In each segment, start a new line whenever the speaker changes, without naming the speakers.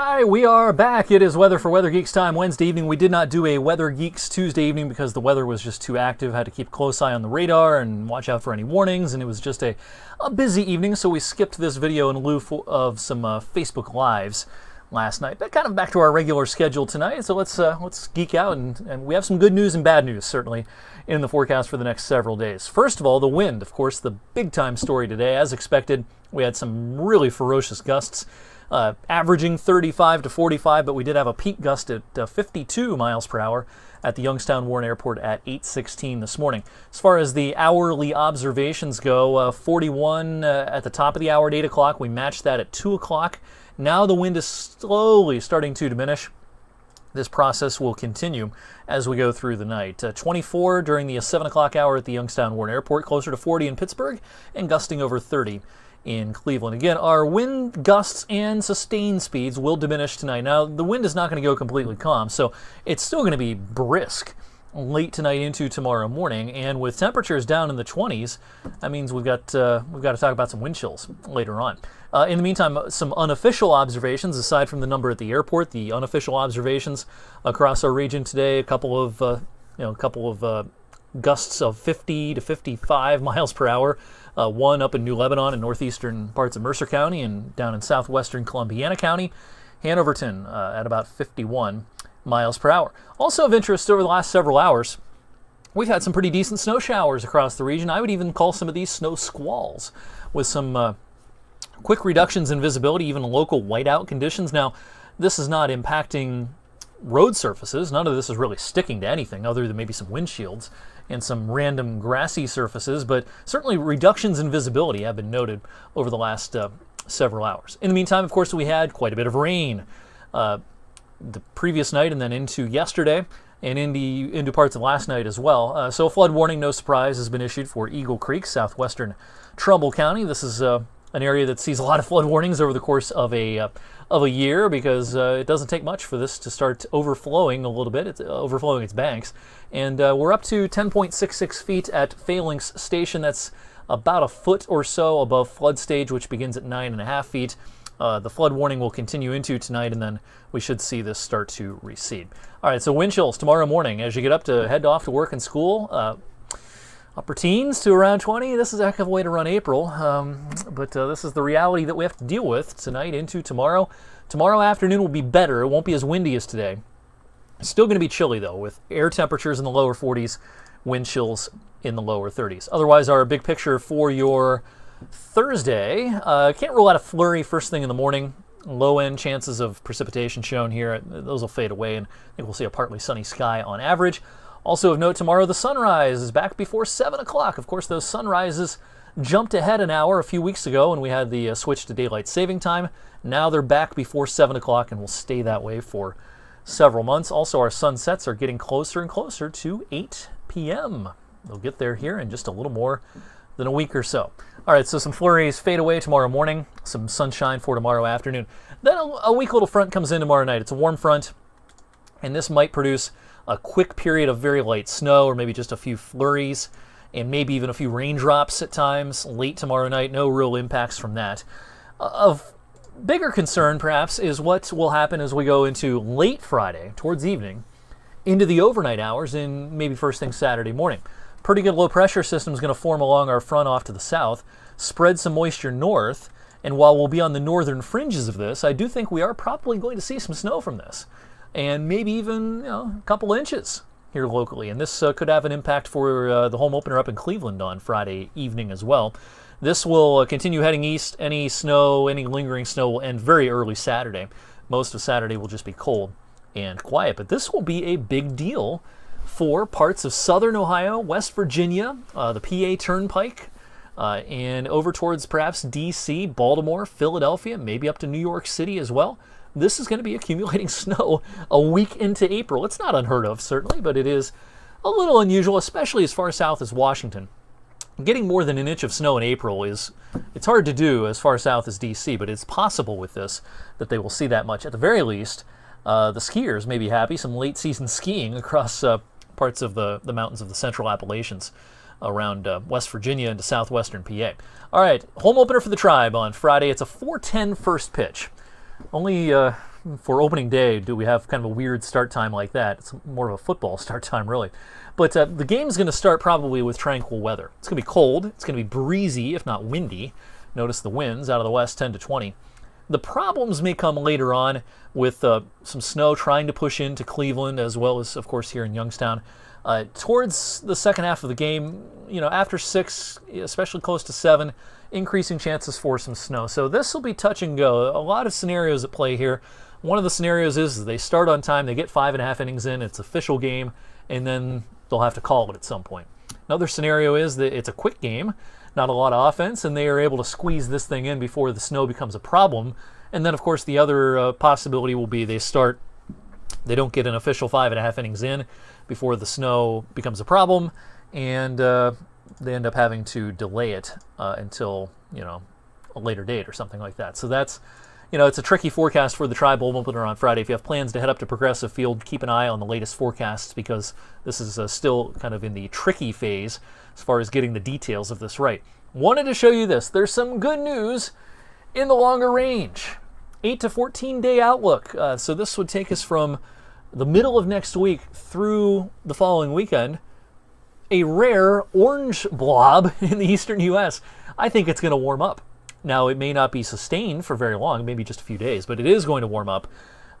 Hi, we are back. It is Weather for Weather Geeks time Wednesday evening. We did not do a Weather Geeks Tuesday evening because the weather was just too active. Had to keep close eye on the radar and watch out for any warnings, and it was just a, a busy evening, so we skipped this video in lieu of some uh, Facebook Lives last night. But kind of back to our regular schedule tonight, so let's uh, let's geek out, and, and we have some good news and bad news, certainly, in the forecast for the next several days. First of all, the wind, of course, the big time story today. As expected, we had some really ferocious gusts uh, averaging 35 to 45, but we did have a peak gust at uh, 52 miles per hour at the Youngstown Warren Airport at 8:16 this morning. As far as the hourly observations go, uh, 41 uh, at the top of the hour at 8 o'clock. We matched that at 2 o'clock. Now the wind is slowly starting to diminish. This process will continue as we go through the night. Uh, 24 during the 7 o'clock hour at the Youngstown Warren Airport, closer to 40 in Pittsburgh, and gusting over 30 in Cleveland. Again, our wind gusts and sustained speeds will diminish tonight. Now, the wind is not going to go completely calm, so it's still going to be brisk late tonight into tomorrow morning. And with temperatures down in the 20s, that means we've got uh, we've got to talk about some wind chills later on. Uh, in the meantime, some unofficial observations aside from the number at the airport. The unofficial observations across our region today, a couple of uh, you know a couple of uh, gusts of 50 to 55 miles per hour uh, one up in New Lebanon in northeastern parts of Mercer County and down in southwestern Columbiana County. Hanoverton uh, at about 51 miles per hour. Also of interest over the last several hours, we've had some pretty decent snow showers across the region. I would even call some of these snow squalls with some uh, quick reductions in visibility, even local whiteout conditions. Now, this is not impacting road surfaces. None of this is really sticking to anything other than maybe some windshields and some random grassy surfaces, but certainly reductions in visibility have been noted over the last uh, several hours. In the meantime, of course, we had quite a bit of rain uh, the previous night and then into yesterday and in into, into parts of last night as well. Uh, so, a flood warning, no surprise, has been issued for Eagle Creek, southwestern Trumbull County. This is uh, an area that sees a lot of flood warnings over the course of a uh, of a year because uh, it doesn't take much for this to start overflowing a little bit. It's overflowing its banks, and uh, we're up to 10.66 feet at Phalanx Station. That's about a foot or so above flood stage, which begins at nine and a half feet. Uh, the flood warning will continue into tonight, and then we should see this start to recede. All right, so wind chills tomorrow morning as you get up to head off to work and school. Upper teens to around 20. This is a heck of a way to run April, um, but uh, this is the reality that we have to deal with tonight into tomorrow. Tomorrow afternoon will be better. It won't be as windy as today. It's Still going to be chilly though, with air temperatures in the lower 40s, wind chills in the lower 30s. Otherwise, our big picture for your Thursday uh, can't rule out a flurry first thing in the morning. Low end chances of precipitation shown here. Those will fade away, and I think we'll see a partly sunny sky on average. Also of note, tomorrow the sunrise is back before 7 o'clock. Of course, those sunrises jumped ahead an hour a few weeks ago when we had the uh, switch to daylight saving time. Now they're back before 7 o'clock and will stay that way for several months. Also, our sunsets are getting closer and closer to 8 p.m. They'll get there here in just a little more than a week or so. All right, so some flurries fade away tomorrow morning, some sunshine for tomorrow afternoon. Then a, a weak little front comes in tomorrow night. It's a warm front, and this might produce a quick period of very light snow or maybe just a few flurries and maybe even a few raindrops at times late tomorrow night. No real impacts from that. Of bigger concern, perhaps, is what will happen as we go into late Friday, towards evening, into the overnight hours, and maybe first thing Saturday morning. Pretty good low pressure system is going to form along our front off to the south, spread some moisture north, and while we'll be on the northern fringes of this, I do think we are probably going to see some snow from this and maybe even you know, a couple inches here locally. And this uh, could have an impact for uh, the home opener up in Cleveland on Friday evening as well. This will uh, continue heading east. Any snow, any lingering snow will end very early Saturday. Most of Saturday will just be cold and quiet. But this will be a big deal for parts of southern Ohio, West Virginia, uh, the PA Turnpike, uh, and over towards perhaps D.C., Baltimore, Philadelphia, maybe up to New York City as well this is going to be accumulating snow a week into April. It's not unheard of, certainly, but it is a little unusual, especially as far south as Washington. Getting more than an inch of snow in April is it's hard to do as far south as DC, but it's possible with this that they will see that much. At the very least, uh, the skiers may be happy. Some late season skiing across uh, parts of the, the mountains of the central Appalachians around uh, West Virginia into southwestern PA. All right, home opener for the tribe on Friday. It's a 410 first pitch only uh, for opening day do we have kind of a weird start time like that. It's more of a football start time, really. But uh, the game's going to start probably with tranquil weather. It's going to be cold. It's going to be breezy, if not windy. Notice the winds out of the west 10 to 20. The problems may come later on with uh, some snow trying to push into Cleveland, as well as, of course, here in Youngstown. Uh, towards the second half of the game, you know, after six, especially close to seven, increasing chances for some snow. So this will be touch and go. A lot of scenarios at play here. One of the scenarios is they start on time, they get five and a half innings in, it's official game, and then they'll have to call it at some point. Another scenario is that it's a quick game, not a lot of offense, and they are able to squeeze this thing in before the snow becomes a problem. And then, of course, the other uh, possibility will be they start, they don't get an official five and a half innings in before the snow becomes a problem, and uh, they end up having to delay it uh, until you know a later date or something like that. So that's you know it's a tricky forecast for the tribal opener on Friday. If you have plans to head up to Progressive Field, keep an eye on the latest forecasts because this is uh, still kind of in the tricky phase as far as getting the details of this right. Wanted to show you this. There's some good news in the longer range. 8 to 14 day outlook. Uh, so this would take us from the middle of next week through the following weekend, a rare orange blob in the eastern U.S. I think it's going to warm up. Now, it may not be sustained for very long, maybe just a few days, but it is going to warm up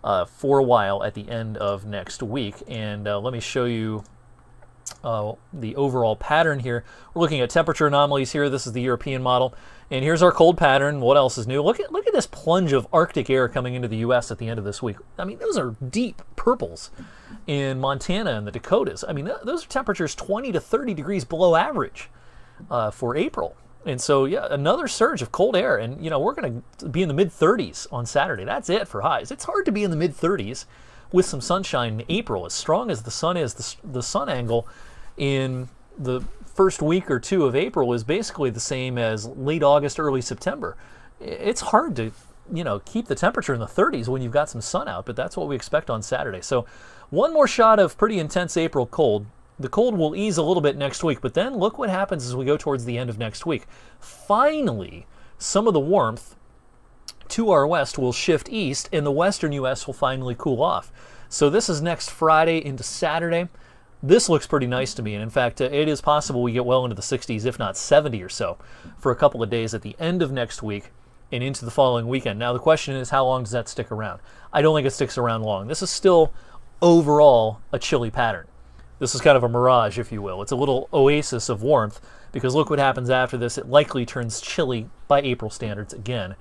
uh, for a while at the end of next week. And uh, let me show you uh, the overall pattern here. We're looking at temperature anomalies here. This is the European model. And here's our cold pattern. What else is new? Look at look at this plunge of Arctic air coming into the U.S. at the end of this week. I mean, those are deep purples in Montana and the Dakotas. I mean, those are temperatures 20 to 30 degrees below average uh, for April. And so, yeah, another surge of cold air. And, you know, we're going to be in the mid 30s on Saturday. That's it for highs. It's hard to be in the mid 30s with some sunshine in April. As strong as the sun is, the, the sun angle in the first week or two of April is basically the same as late August, early September. It's hard to, you know, keep the temperature in the 30s when you've got some sun out, but that's what we expect on Saturday. So, one more shot of pretty intense April cold. The cold will ease a little bit next week, but then look what happens as we go towards the end of next week. Finally, some of the warmth to our west will shift east, and the western U.S. will finally cool off. So, this is next Friday into Saturday. This looks pretty nice to me, and in fact, uh, it is possible we get well into the 60s, if not 70 or so, for a couple of days at the end of next week and into the following weekend. Now, the question is, how long does that stick around? I don't think it sticks around long. This is still overall a chilly pattern. This is kind of a mirage, if you will. It's a little oasis of warmth because look what happens after this. It likely turns chilly by April standards again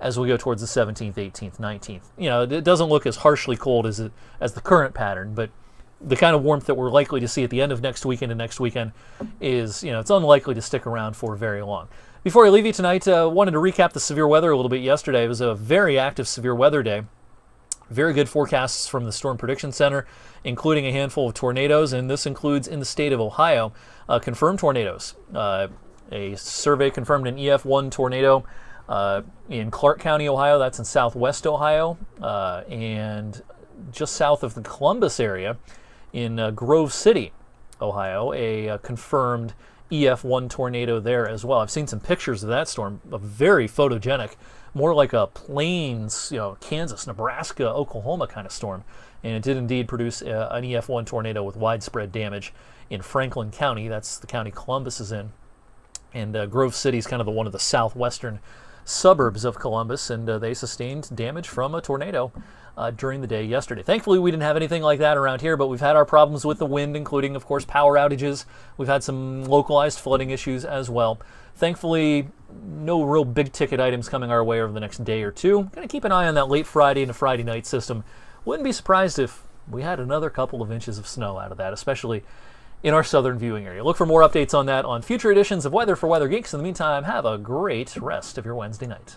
as we go towards the 17th, 18th, 19th. You know, it doesn't look as harshly cold as it, as the current pattern, but the kind of warmth that we're likely to see at the end of next weekend and next weekend is, you know, it's unlikely to stick around for very long. Before I leave you tonight, uh, wanted to recap the severe weather a little bit yesterday. It was a very active severe weather day. Very good forecasts from the Storm Prediction Center, including a handful of tornadoes, and this includes in the state of Ohio uh, confirmed tornadoes. Uh, a survey confirmed an EF1 tornado uh, in Clark County, Ohio. That's in southwest Ohio, uh, and just south of the Columbus area in uh, Grove City, Ohio, a, uh, confirmed EF1 tornado there as well. I've seen some pictures of that storm, a very photogenic, more like a plains, you know, Kansas, Nebraska, Oklahoma kind of storm. And it did indeed produce uh, an EF1 tornado with widespread damage in Franklin County. That's the county Columbus is in. And uh, Grove City is kind of the one of the southwestern suburbs of Columbus, and uh, they sustained damage from a tornado uh, during the day yesterday. Thankfully, we didn't have anything like that around here, but we've had our problems with the wind, including, of course, power outages. We've had some localized flooding issues as well. Thankfully, no real big ticket items coming our way over the next day or two. Going to keep an eye on that late Friday and Friday night system. Wouldn't be surprised if we had another couple of inches of snow out of that, especially in our southern viewing area. Look for more updates on that on future editions of Weather for Weather Geeks. In the meantime, have a great rest of your Wednesday night.